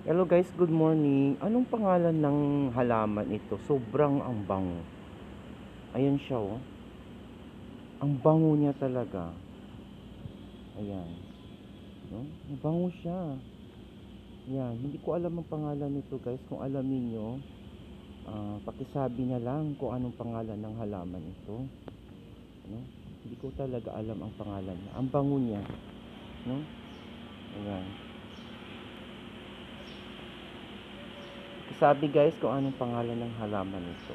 Hello guys, good morning. Anong pangalan ng halaman ito? Sobrang ang bango. Ayan siya oh. Ang bango niya talaga. Ayan. No? Ang bango siya. Yan, hindi ko alam ang pangalan nito guys. Kung alam niyo, ah, pakisabi na lang kung anong pangalan ng halaman ito. No? Hindi ko talaga alam ang pangalan niya. Ang bango niya. No? Ayan. Sabi guys kung anong pangalan ng halaman nito.